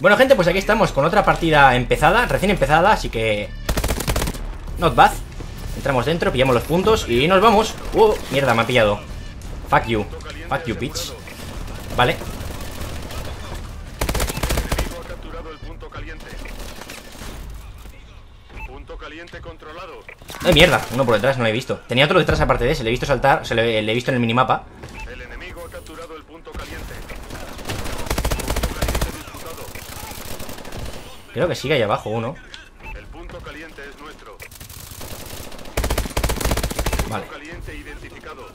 Bueno, gente, pues aquí estamos con otra partida empezada, recién empezada, así que... Not bad. Entramos dentro, pillamos los puntos y nos vamos. Uh, mierda, me ha pillado. Fuck you. Fuck you, bitch. Vale. ¡Eh, mierda! Uno por detrás, no lo he visto. Tenía otro detrás aparte de ese, le he visto saltar, se le, le he visto en el minimapa. El enemigo ha capturado el punto caliente. Punto caliente disputado. Creo que sigue ahí abajo uno. El punto caliente es nuestro. Vale.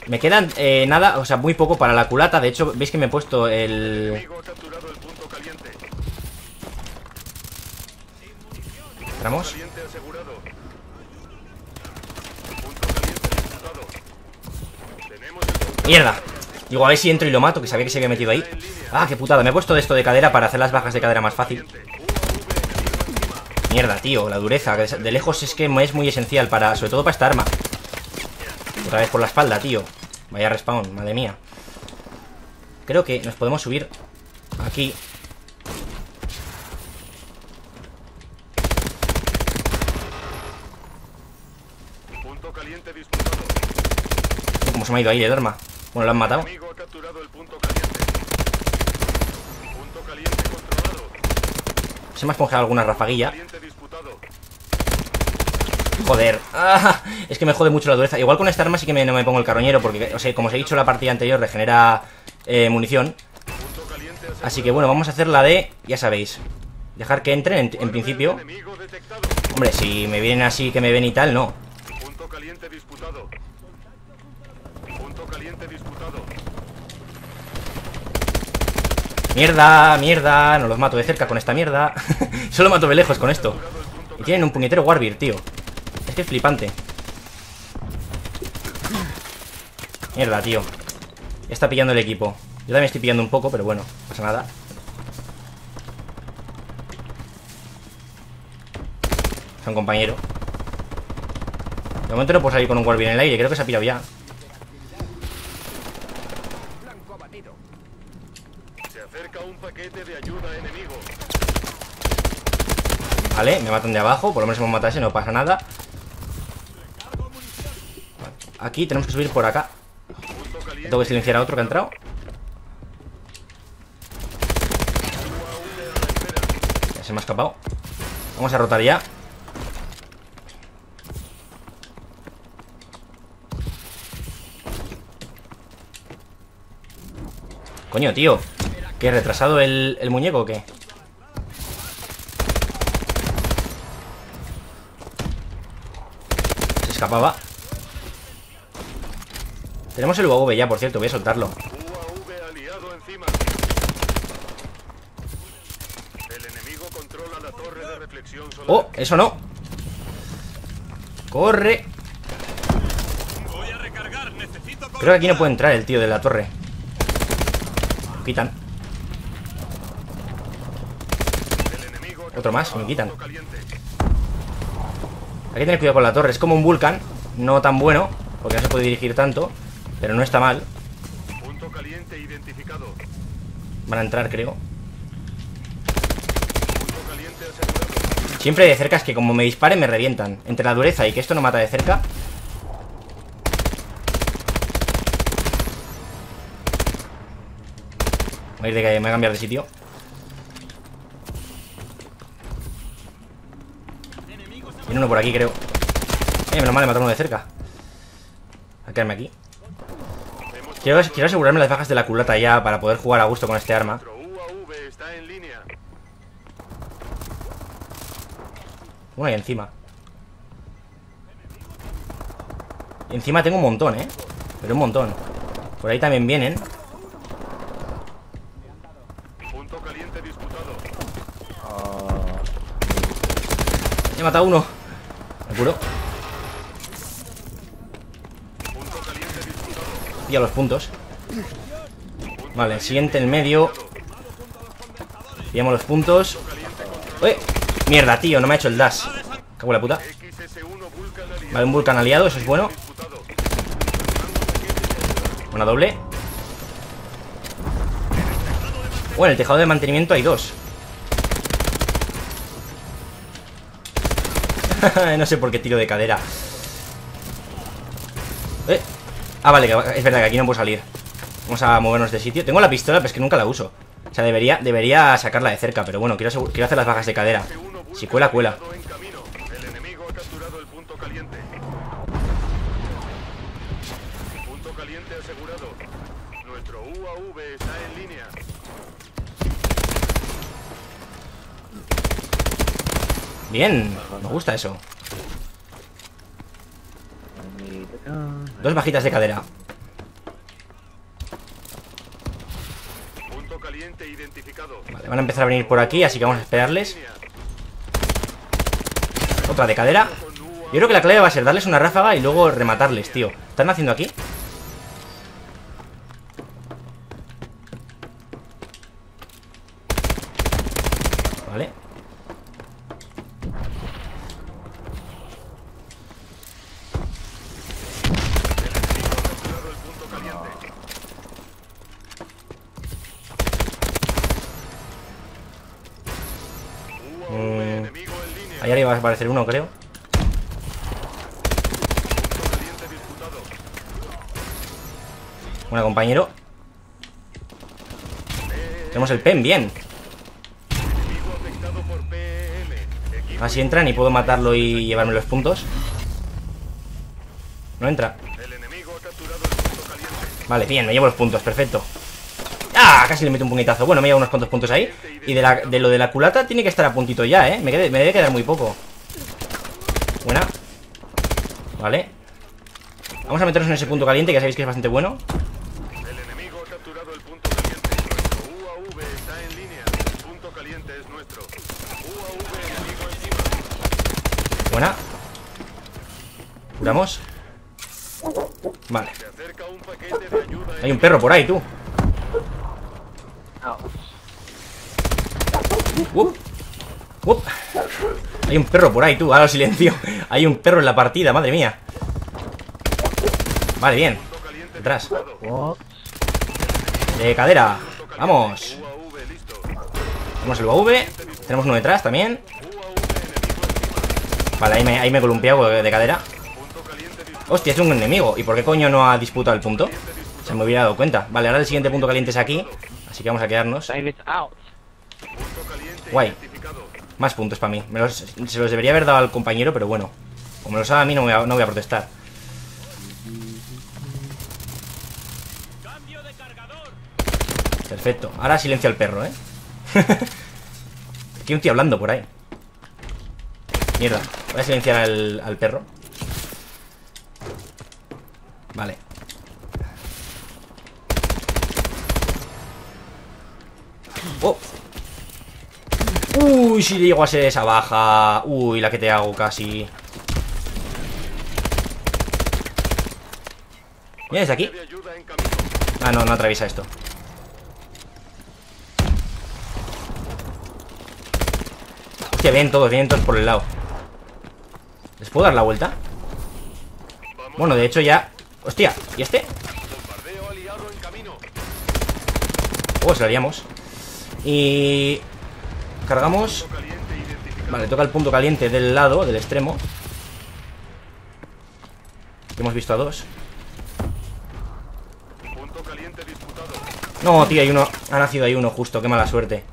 Me quedan eh, nada, o sea, muy poco para la culata. De hecho, veis que me he puesto El el... Entramos. ¡Mierda! Digo, a ver si entro y lo mato, que sabía que se había metido ahí. Ah, qué putada. Me he puesto de esto de cadera para hacer las bajas de cadera más fácil. caliente. UAV enemigo encima. Mierda, tío, la dureza. De lejos es que es muy esencial para... Sobre todo para esta arma. Otra vez por la espalda, tío. Vaya respawn, madre mía. Creo que nos podemos subir aquí. Punto caliente disputado. ¿Cómo se me ha ido ahí el arma? Bueno, lo han matado. Enemigo ha capturado el punto caliente. Punto caliente controlado. Se me ha esponjado alguna rafaguilla. Caliente. Joder. Ah, es que me jode mucho la dureza. Igual con esta arma sí que me- no me pongo el carroñero. Porque, o sea, como os he dicho la partida anterior, regenera eh, munición. Así que bueno, vamos a hacer la de... Ya sabéis. Dejar que entren en, principio. Hombre, si me vienen así que me ven y tal, no. Punto caliente disputado. Mierda, mierda. No los mato de cerca con esta mierda. Solo mato de lejos con esto. Y tienen un puñetero Warbeard, tío. Es que es flipante. Mierda, tío. Está pillando el equipo. Yo también estoy pillando un poco, pero bueno, no pasa nada. Son compañero. De momento no puedo salir con un Warbeard en el aire, creo que se ha pirado ya. Un. Vale, me matan de abajo, por lo menos hemos matado ese, no pasa nada. Aquí tenemos que subir por acá. Tengo que silenciar a otro que ha entrado. Ya se me ha escapado. Vamos a rotar ya. Coño, tío. ¿Qué? ¿Retrasado el, el muñeco o qué? Se escapaba. Tenemos el UAV ya, por cierto, voy a soltarlo. ¡Oh! ¡Eso no! ¡Corre! Creo que aquí no puede entrar el tío de la torre. Lo quitan. Otro más, me quitan. Hay que tener cuidado con la torre. Es como un Vulcan. No tan bueno, porque no se puede dirigir tanto. Pero no está mal. Punto caliente identificado. Van a entrar, creo. Punto caliente asegurado. Siempre de cerca es que como me disparen me revientan. Entre la dureza y que esto no mata de cerca. Voy a ir de calle, me voy a cambiar de sitio. Viene uno por aquí, creo. Eh, menos mal, he matado uno de cerca. A quedarme aquí. Quiero, quiero asegurarme las bajas de la culata ya para poder jugar a gusto con este arma. Uno ahí encima. Y encima tengo un montón, ¿eh? Pero un montón. Por ahí también vienen. Disputado. He matado uno. Me curo. Pilla los puntos. Vale, siguiente en medio. Pillamos los puntos. ¡Eh! Mierda, tío, no me ha hecho el dash. Cago en la puta. Vale, un vulcan aliado, eso es bueno. Una doble. Bueno, el tejado de mantenimiento hay dos. no sé por qué tiro de cadera. Ah, vale, es verdad que aquí no puedo salir. Vamos a movernos de sitio. Tengo la pistola, pero es que nunca la uso. O sea, debería, debería sacarla de cerca, pero bueno, quiero, quiero hacer las bajas de cadera. Si cuela, cuela. Bien, me gusta eso. Dos bajitas de cadera. Punto caliente identificado. Vale, van a empezar a venir por aquí, así que vamos a esperarles. Otra de cadera. Yo creo que la clave va a ser darles una ráfaga y luego rematarles, tío. ¿Están haciendo aquí? Ahí arriba va a aparecer uno, creo. Bueno, compañero. Tenemos el pen, bien. Así entran y puedo matarlo y llevarme los puntos. No entra. Vale, bien, me llevo los puntos, perfecto. ¡Ah! Casi le meto un puñetazo. Bueno, me llevo unos cuantos puntos ahí. Y de, la- de lo de la culata tiene que estar a puntito ya, ¿eh? Me, quede- me debe quedar muy poco. Buena. Vale. Vamos a meternos en ese punto caliente, que ya sabéis que es bastante bueno. El enemigo ha capturado el punto caliente. Nuestro UAV está en línea. El punto caliente es nuestro. UAV enemigo encima. Buena. Curamos. Vale. Hay un perro por ahí, tú. Up. Up. Hay un perro por ahí, tú. Ahora silencio. Hay un perro en la partida, madre mía. Vale, bien. Disputado. De cadera. Vamos. Tenemos el UAV. Tenemos uno detrás también. Vale, ahí me, ahí he columpiado de cadera. Hostia, es un enemigo. ¿Y por qué coño no ha disputado el punto? Se me hubiera dado cuenta. Vale, ahora el siguiente punto caliente es aquí. Así que vamos a quedarnos. Save it out. Punto caliente Guay. Más puntos para mí. Me los- se los debería haber dado al compañero, pero bueno. Como me los ha a mí, no voy a, no voy a protestar. Perfecto. Ahora silencio al perro, ¿eh? Aquí hay un tío hablando por ahí. Mierda. Voy a silenciar al, al perro. Uy, si llego a ser esa baja. Uy, la que te hago casi. Mira, desde aquí. Ah, no, no atraviesa esto. Hostia, vienen todos, vienen todos por el lado. ¿Les puedo dar la vuelta? Bueno, de hecho ya... Hostia, ¿y este? Oh, se lo haríamos. Y... Cargamos... Vale, toca el punto caliente del lado, del extremo. Hemos visto a dos. No, tío, hay uno. Ha nacido ahí uno justo, qué mala suerte.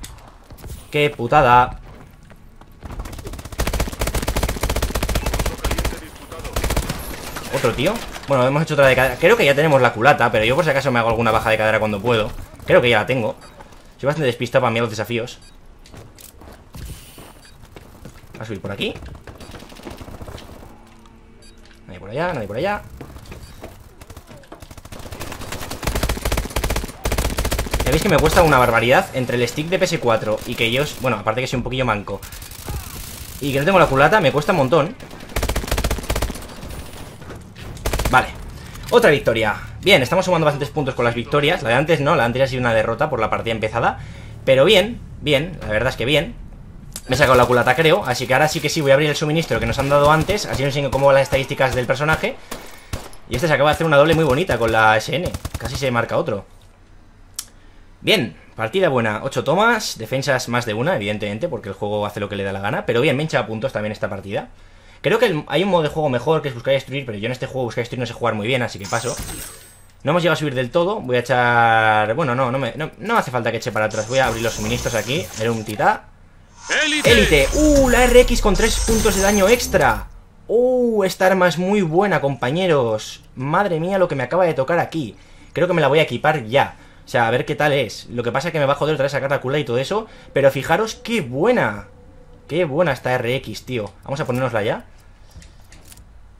Qué putada. Otro tío. Bueno, hemos hecho otra de cadera. Creo que ya tenemos la culata, pero yo por si acaso me hago alguna baja de cadera cuando puedo. Creo que ya la tengo. Soy bastante despistado para mí los desafíos. A subir por aquí. Nadie por allá, nadie por allá. Ya veis que me cuesta una barbaridad entre el stick de PS4 y que yo... Bueno, aparte que soy un poquillo manco. Y que no tengo la culata, me cuesta un montón. Vale. Otra victoria. Bien, estamos sumando bastantes puntos con las victorias. La de antes no, la de antes ha sido una derrota por la partida empezada. Pero bien, bien, la verdad es que bien. Me he sacado la culata, creo. Así que ahora sí que sí voy a abrir el suministro que nos han dado antes. Así os enseño cómo van las estadísticas del personaje. Y este se acaba de hacer una doble muy bonita con la SN. Casi se marca otro. Bien, partida buena. 8 tomas, defensas más de una, evidentemente, porque el juego hace lo que le da la gana. Pero bien, me hincha a puntos también esta partida. Creo que hay un modo de juego mejor que es buscar y destruir, pero yo en este juego buscar destruir no sé jugar muy bien, así que paso. No hemos llegado a subir del todo, voy a echar... Bueno, no, no, me, no, no hace falta que eche para atrás, voy a abrir los suministros aquí, era un titá. ¡Élite! ¡Uh! La RX con 3 puntos de daño extra. ¡Uh! Esta arma es muy buena, compañeros. Madre mía lo que me acaba de tocar aquí. Creo que me la voy a equipar ya. O sea, a ver qué tal es. Lo que pasa es que me va a joder otra vez sacar la cula y todo eso. Pero fijaros qué buena. Qué buena esta RX, tío. Vamos a ponérnosla ya.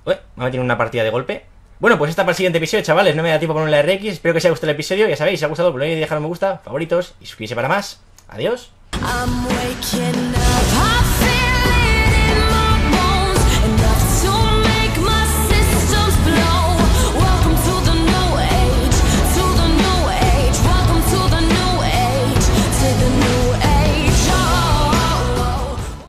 Ué, me a meter en una partida de golpe. Bueno, pues esta para el siguiente episodio, chavales. No me da tiempo poner la RX. Espero que os haya gustado el episodio. Ya sabéis, si os ha gustado, pues no olvidéis dejar un me gusta, favoritos y suscribirse para más. Adiós. I'm waking